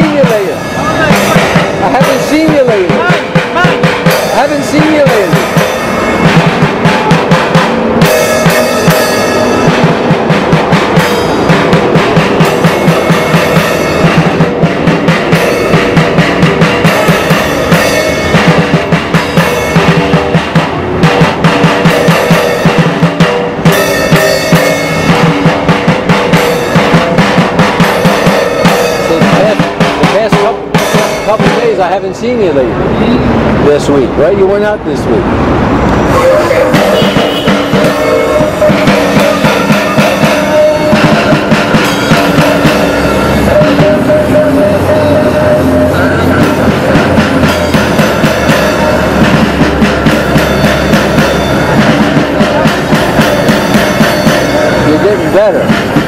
seeing because I haven't seen you lately. This week, right? You went out this week. You're getting better.